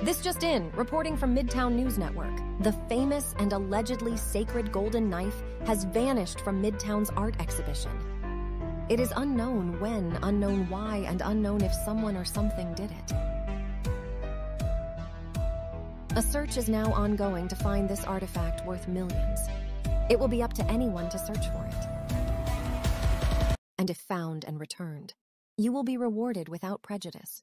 This just in, reporting from Midtown News Network. The famous and allegedly sacred golden knife has vanished from Midtown's art exhibition. It is unknown when, unknown why, and unknown if someone or something did it. A search is now ongoing to find this artifact worth millions. It will be up to anyone to search for it. And if found and returned, you will be rewarded without prejudice.